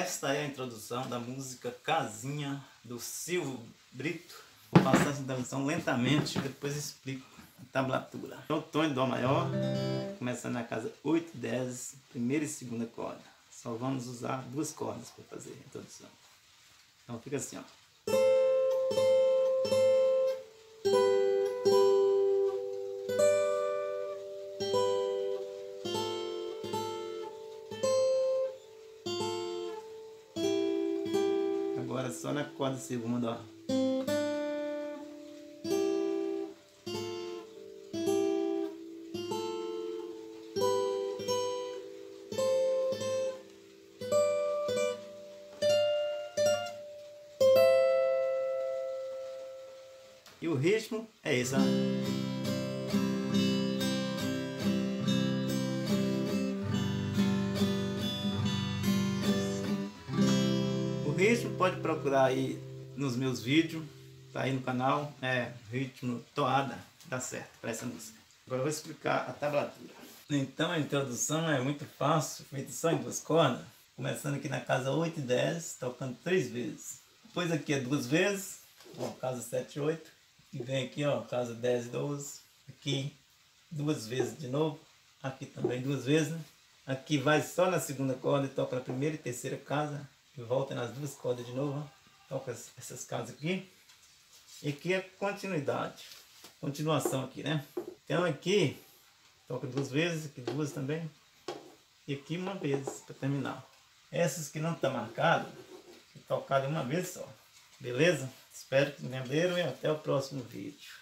esta é a introdução da música Casinha do Silvio Brito. Vou passar essa introdução lentamente depois explico a tablatura. É o tom em Dó maior, começando na casa 8 10, primeira e segunda corda. Só vamos usar duas cordas para fazer a introdução. Então fica assim, ó. Agora só na corda segunda, ó. E o ritmo é esse, ó. Ritmo pode procurar aí nos meus vídeos, tá aí no canal, é ritmo toada, dá certo para essa música. Agora eu vou explicar a tablatura. Então a introdução é muito fácil, feita só em duas cordas, começando aqui na casa 8 e 10, tocando três vezes. Depois aqui é duas vezes, ó, casa 7 e 8, e vem aqui ó, casa 10 e 12, aqui duas vezes de novo, aqui também duas vezes, né? Aqui vai só na segunda corda e toca na primeira e terceira casa, volta nas duas cordas de novo, toca essas casas aqui. E aqui é continuidade, continuação aqui, né? Então aqui, toca duas vezes, aqui duas também. E aqui uma vez, para terminar. Essas que não tá marcado, tocado uma vez só. Beleza? Espero que entenderam e até o próximo vídeo.